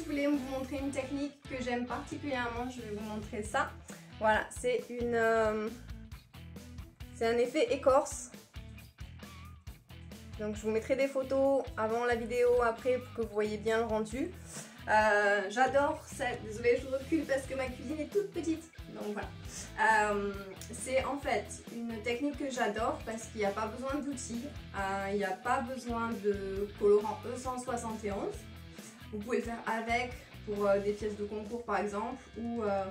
Je voulais vous montrer une technique que j'aime particulièrement. Je vais vous montrer ça. Voilà, c'est une... Euh, c'est un effet écorce. Donc je vous mettrai des photos avant la vidéo, après pour que vous voyez bien le rendu. Euh, j'adore cette... Désolée, je recule parce que ma cuisine est toute petite. Donc voilà. Euh, c'est en fait une technique que j'adore parce qu'il n'y a pas besoin d'outils. il n'y a pas besoin de colorant E171. Vous pouvez le faire avec pour euh, des pièces de concours par exemple ou, euh,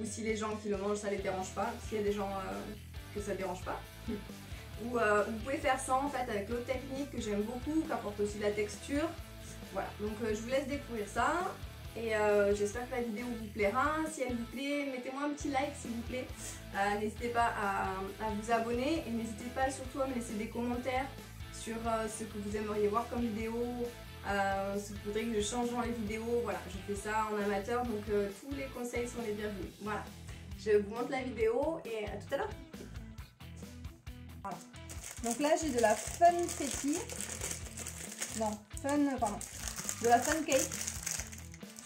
ou si les gens qui le mangent ça les dérange pas, s'il y a des gens euh, que ça dérange pas. ou vous pouvez faire ça en fait avec l'autre technique que j'aime beaucoup, qui apporte aussi de la texture. Voilà, donc je vous laisse découvrir ça et j'espère que la vidéo vous plaira. Si elle vous plaît, mettez-moi un petit like s'il vous plaît. n'hésitez pas à, à, vous abonner et n'hésitez pas surtout à me laisser des commentaires sur ce que vous aimeriez voir comme vidéo, euh, si vous que je change dans les vidéos, voilà, je fais ça en amateur, donc euh, tous les conseils sont les bienvenus. Voilà, je vous montre la vidéo et à tout à l'heure. Voilà. Donc là, j'ai de la Fun. Non, Fun, pardon. De la Fun Cake.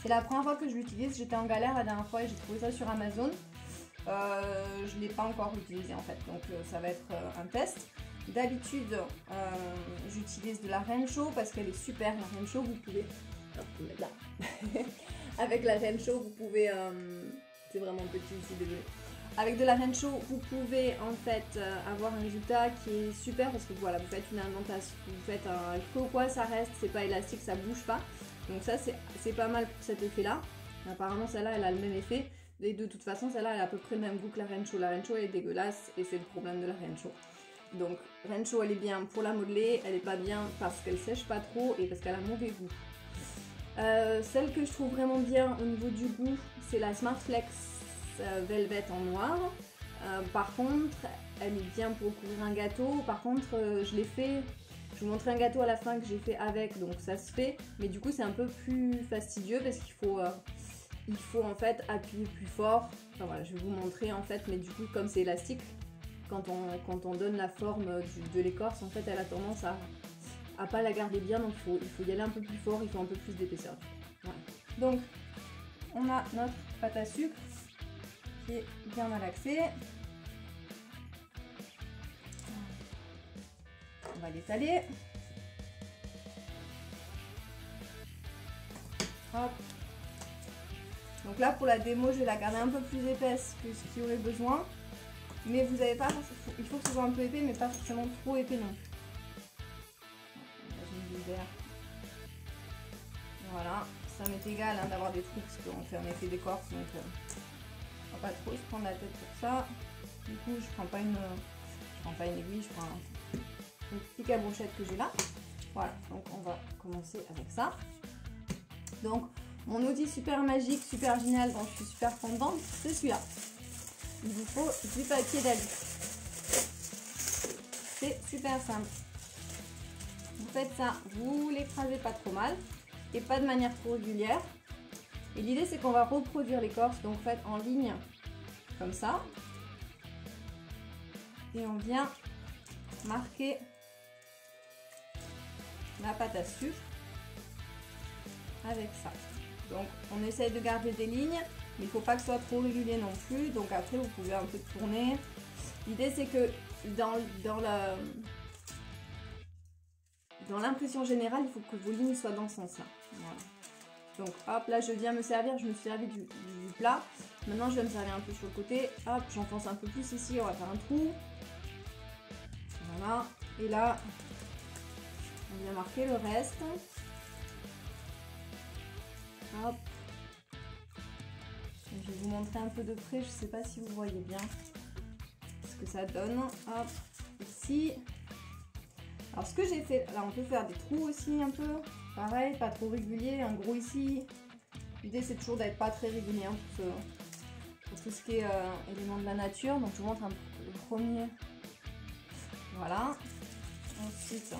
C'est la première fois que je l'utilise. J'étais en galère la dernière fois et j'ai trouvé ça sur Amazon. Euh, je ne l'ai pas encore utilisé en fait, donc ça va être un test. D'habitude, euh, j'utilise de la Rencho parce qu'elle est super. La Rencho, vous pouvez. Là. Avec la Rencho, vous pouvez. Euh, c'est vraiment petit ici, désolé. Avec de la Rencho, vous pouvez en fait euh, avoir un résultat qui est super parce que voilà, vous faites une alimentation, vous faites un feu quoi, ça reste, c'est pas élastique, ça bouge pas. Donc ça, c'est pas mal pour cet effet-là. Apparemment, celle-là, elle a le même effet. Et de toute façon, celle-là, elle a à peu près le même goût que la Rencho. La Rencho, elle est dégueulasse et c'est le problème de la Rencho. Donc Rencho elle est bien pour la modeler, elle est pas bien parce qu'elle sèche pas trop et parce qu'elle a mauvais goût. Euh, celle que je trouve vraiment bien au niveau du goût, c'est la Smart Flex euh, Velvet en noir. Euh, par contre, elle est bien pour couvrir un gâteau. Par contre, je l'ai fait, je vous montrer un gâteau à la fin que j'ai fait avec, donc ça se fait. Mais du coup, c'est un peu plus fastidieux parce qu'il faut, en fait appuyer plus fort. Je vais vous montrer en fait, mais du coup, comme c'est élastique, quand on, donne la forme de l'écorce, en fait, elle a tendance à, à pas la garder bien, donc il faut, y aller un peu plus fort, il faut un peu plus d'épaisseur. Donc, on a notre pâte à sucre qui est bien malaxée. On va l'étaler. Hop. Donc là, pour la démo, je vais la garder un peu plus épaisse que ce qu'il aurait besoin. Mais vous avez pas, il faut que ce soit un peu épais, mais pas forcément trop épais non. Voilà, ça m'est égal hein, d'avoir des trous parce qu'on fait un effet d'écorce, donc euh, pas trop se prendre la tête pour ça. Du coup, je prends pas une, je prends pas une aiguille, je prends une petite cabrochette que j'ai là. Voilà, donc on va commencer avec ça. Donc, mon outil super magique, super génial, dont je suis super contente, c'est celui-là il vous faut du papier d'alu. C'est super simple. Vous faites ça, vous l'écrasez pas trop mal et pas de manière trop régulière. Et l'idée c'est qu'on va reproduire l'écorce, donc faites en ligne comme ça. Et on vient marquer la pâte à sucre avec ça. Donc on essaye de garder des lignes mais il faut pas que ce soit trop régulier non plus. Donc après, vous pouvez un peu tourner. L'idée, c'est que dans, dans la... Dans l'impression générale, il faut que vos lignes soient dans ce sens-là. Donc hop, là je viens me servir, je me suis servi du, plat. Maintenant je vais me servir un peu sur le côté. Hop, j'enfonce un peu plus ici, on va faire un trou. Voilà. Et là, on vient marquer le reste. Hop. Vous montrer un peu de près, je ne sais pas si vous voyez bien ce que ça donne. Hop, ici. Alors ce que j'ai fait, là on peut faire des trous aussi un peu. Pareil, pas trop régulier, un gros ici. L'idée c'est toujours d'être pas très régulier hein, pour, tout ce qui est euh, élément de la nature. Donc je vous montre un, le premier. Voilà. Ensuite,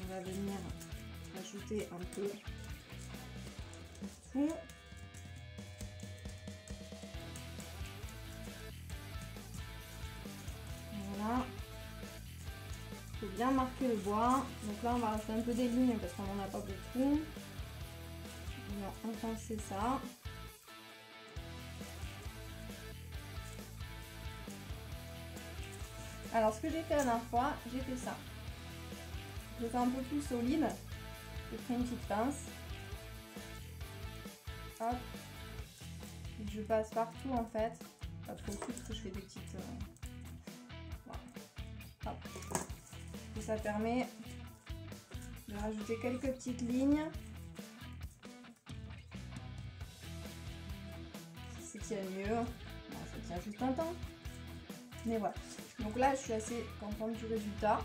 on va venir ajouter un peu tout. Bien marquer le bois. Donc là, on va rajouter un peu des lignes parce qu'on n'en a pas beaucoup. On va enfoncer ça. Alors ce que j'ai fait la dernière fois, j'ai fait ça. Je fais un peu plus solide. Je prends une petite pince. Hop. Je passe partout en fait. Pas trop parce que je fais des petites... Euh, Ça permet de rajouter quelques petites lignes. Si c'est mieux. ça tient juste un temps. Mais voilà. Donc là, je suis assez contente du résultat.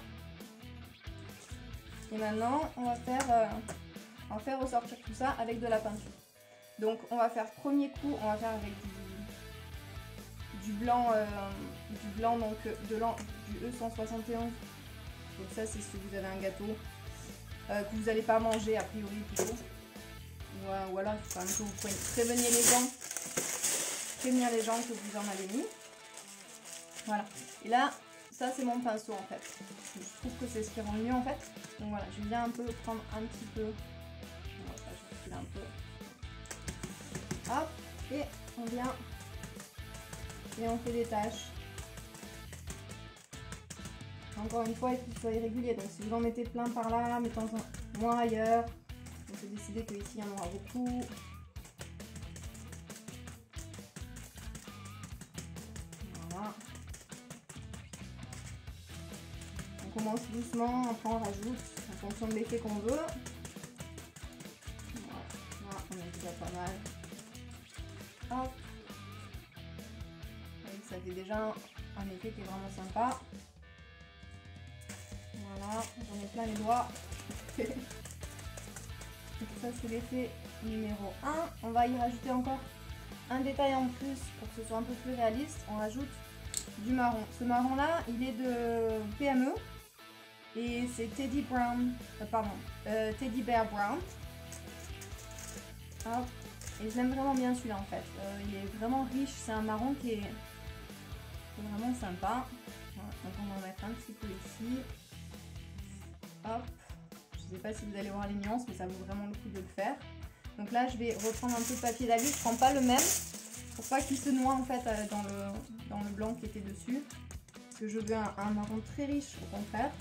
Et maintenant, on va faire, euh, faire ressortir tout ça avec de la peinture. Donc on va faire premier coup, on va faire avec du, blanc, euh, du blanc donc de l'an du E171. Donc ça c'est si vous avez un gâteau euh, que vous n'allez pas manger a priori plutôt. Voilà, il faut quand même que vous les gens, prévenir les gens que vous en avez mis. Voilà. Et là, ça c'est mon pinceau en fait. Je trouve que c'est ce qui rend mieux en fait. Donc voilà, je viens un peu prendre un petit peu. un peu. Hop, et on vient et on fait des tâches. Encore une fois, il faut que ce soit irrégulier. Donc si vous en mettez plein par là, mettez-en moins ailleurs. On s'est décidé que ici il y en aura beaucoup. On commence doucement, après on rajoute en fonction de l'effet qu'on veut. Voilà, on est déjà pas mal. Hop. ça fait déjà un effet qui est vraiment sympa. Voilà, j'en ai plein les doigts. ça c'est l'effet numéro 1. On va y rajouter encore un détail en plus pour que ce soit un peu plus réaliste. On rajoute du marron. Ce marron là, il est de PME. Et c'est Teddy Brown, euh, pardon, euh, Teddy Bear Brown. Et j'aime vraiment bien celui-là en fait. Euh, il est vraiment riche, c'est un marron qui est, vraiment sympa. donc on va en mettre un petit peu ici. Hop. Je sais pas si vous allez voir les nuances, mais ça vaut vraiment le coup de le faire. Donc là, je vais reprendre un peu de papier d'alu. Je prends pas le même pour pas qu'il se noie en fait dans le, dans le blanc qui était dessus. Parce que je veux un marron très riche au contraire.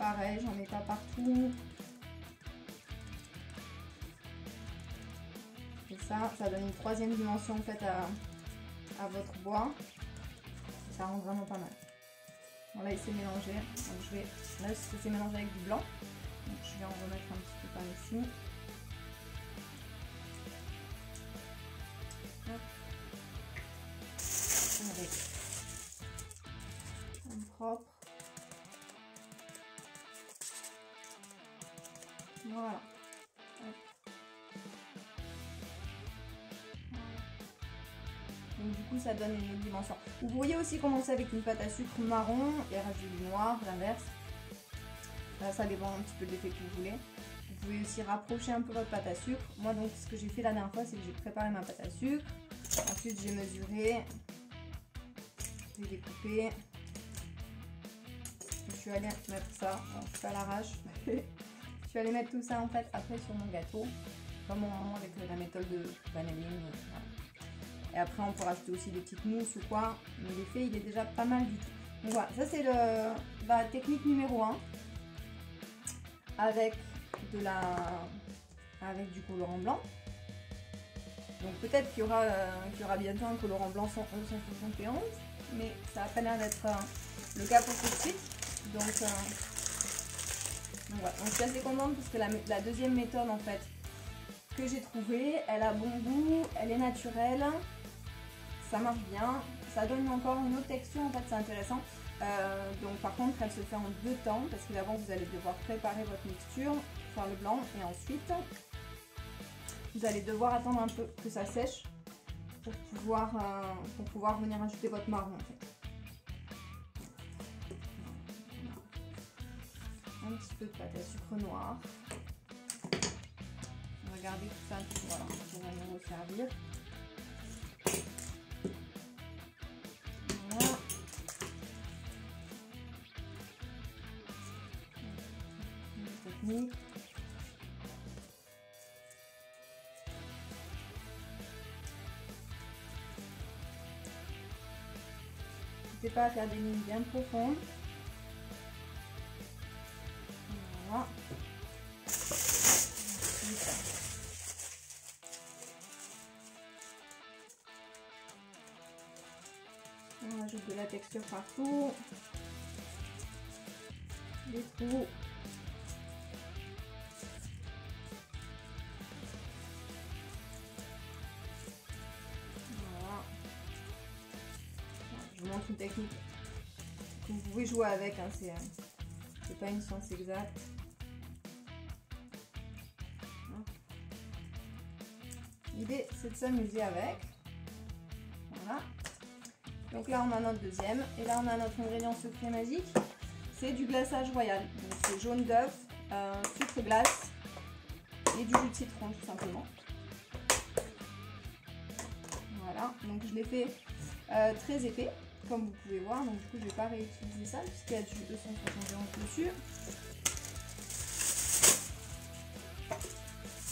Pareil, j'en mets pas partout. Et ça, ça donne une troisième dimension en fait à, votre bois. Ça rend vraiment pas mal. Bon là il s'est mélangé. Donc je vais. Là c'est mélangé avec du blanc. Donc je vais en remettre un petit peu par ici. Un propre. Voilà. Ça donne une autre dimension. Vous pourriez aussi commencer avec une pâte à sucre marron et rajouter du noir, l'inverse. Là ça dépend un petit peu de l'effet que vous voulez. Vous pouvez aussi rapprocher un peu votre pâte à sucre. Moi donc ce que j'ai fait la dernière fois c'est que j'ai préparé ma pâte à sucre. Ensuite j'ai mesuré. J'ai découpé. Je suis allée mettre ça. je suis à l'arrache. Je vais aller mettre tout ça en fait après sur mon gâteau, comme on, avec la méthode de vanilline. Et après on peut rajouter aussi des petites mousses ou quoi, mais l'effet il est déjà pas mal du tout. Donc voilà, ça c'est la technique numéro 1 avec de la avec du colorant blanc. Donc peut-être qu'il y, aura, euh, y aura bientôt un colorant blanc 171, mais ça n'a pas l'air d'être euh, le cas pour tout de suite. Donc euh, donc, je suis assez contente parce que la, deuxième méthode en fait que j'ai trouvée, elle a bon goût, elle est naturelle, ça marche bien, ça donne encore une autre texture en fait, c'est intéressant. Euh, donc par contre elle se fait en deux temps parce que d'abord vous allez devoir préparer votre mixture, faire le blanc et ensuite vous allez devoir attendre un peu que ça sèche pour pouvoir, euh, pour pouvoir venir ajouter votre marron en fait. un petit peu de pâte à sucre noir. On va garder tout ça voilà, pour nous resservir. Mmh. N'hésitez pas à faire des lignes bien profondes. Voilà. On ajoute de la texture partout. Les trous. Une technique que vous pouvez jouer avec. Hein, c'est, c'est pas une science exacte. L'idée, c'est de s'amuser avec. Voilà. Donc là, on a notre deuxième. Et là, on a notre ingrédient secret magique. C'est du glaçage royal. Donc c'est jaune d'œuf, euh, sucre glace et du jus de citron, tout simplement. Voilà. Donc je l'ai fait euh, très épais, comme vous pouvez voir. Donc du coup, je vais pas réutiliser ça puisqu'il y a du 271 dessus.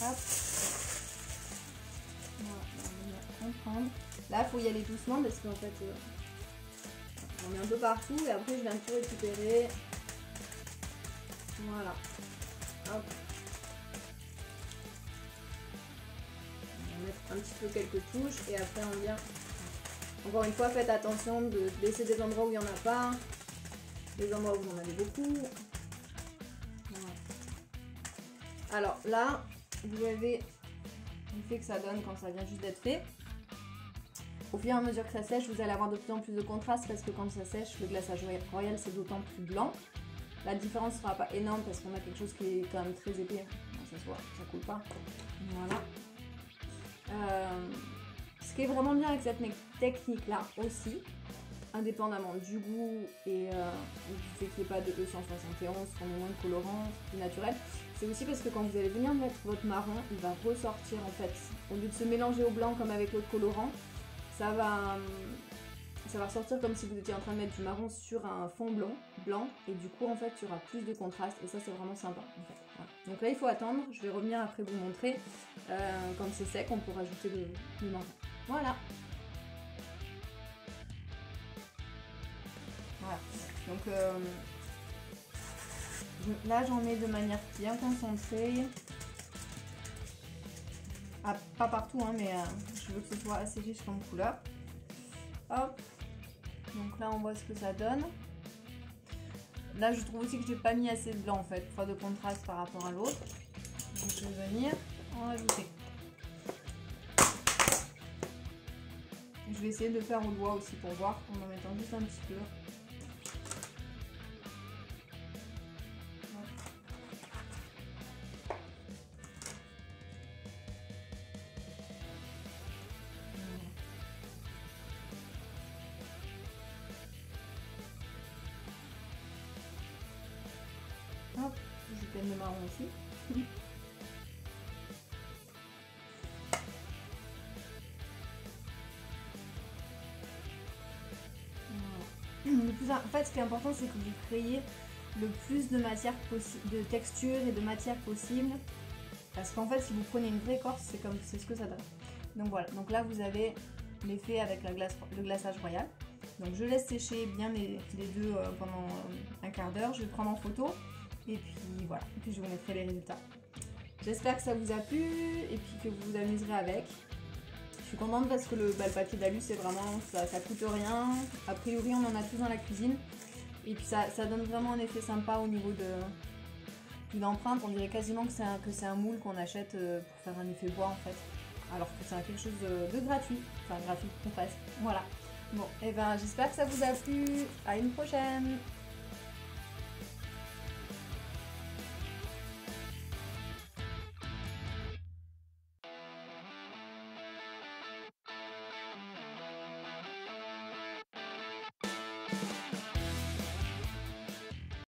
Hop. Là, il faut y aller doucement parce qu'en fait, euh, on met un peu partout et après, je viens tout récupérer. Voilà. Hop. On va mettre un petit peu quelques touches et après, on vient. Encore une fois, faites attention de laisser des endroits où il n'y en a pas, des endroits où vous en avez beaucoup. Voilà. Alors là, vous avez l'effet que ça donne quand ça vient juste d'être fait. Au fur et à mesure que ça sèche, vous allez avoir de plus en plus de contraste parce que quand ça sèche, le glaçage royal c'est d'autant plus blanc. La différence ne sera pas énorme parce qu'on a quelque chose qui est quand même très épais. ça se voit, ça coule pas. Voilà. Euh, ce qui est vraiment bien avec cette technique là aussi, indépendamment du goût et euh, du fait qu'il n'y ait pas de E171, qu'on ait moins de colorant, plus naturel, c'est aussi parce que quand vous allez venir mettre votre marron, il va ressortir en fait. Au lieu de se mélanger au blanc comme avec l'autre colorant, ça va, ressortir comme si vous étiez en train de mettre du marron sur un fond blanc, blanc et du coup en fait il y aura plus de contraste et ça c'est vraiment sympa. Donc là il faut attendre, je vais revenir après vous montrer. Euh, quand c'est sec on peut rajouter le, marron. Voilà. Voilà. Donc euh, là j'en mets de manière bien concentrée. Ah, pas partout, hein, mais euh, je veux que ce soit assez riche comme couleur. Hop. Donc là, on voit ce que ça donne. Là, je trouve aussi que j'ai pas mis assez de blanc en fait, pas de contraste par rapport à l'autre. Donc je vais venir en rajouter. Je vais essayer de le faire au doigt aussi pour voir en en mettant juste un petit peu. je peine le marron aussi. En fait, ce qui est important, c'est que vous créez le plus de matière de texture et de matière possible. Parce qu'en fait, si vous prenez une vraie écorce, c'est comme c'est ce que ça donne. Donc voilà. Donc là, vous avez l'effet avec le glaçage royal. Donc je laisse sécher bien les, deux euh, pendant un quart d'heure. Je vais prendre en photo et puis voilà, et puis je vous mettrai les résultats. J'espère que ça vous a plu et puis que vous vous amuserez avec. Je suis contente parce que le, papier d'alu c'est vraiment, ça, coûte rien. A priori on en a tous dans la cuisine. Et puis ça, donne vraiment un effet sympa au niveau de l'empreinte. On dirait quasiment que c'est un, moule qu'on achète euh, pour faire un effet bois en fait. Alors que c'est quelque chose de, gratuit. Enfin gratuit, presque. Voilà. Bon, et eh ben j'espère que ça vous a plu. À une prochaine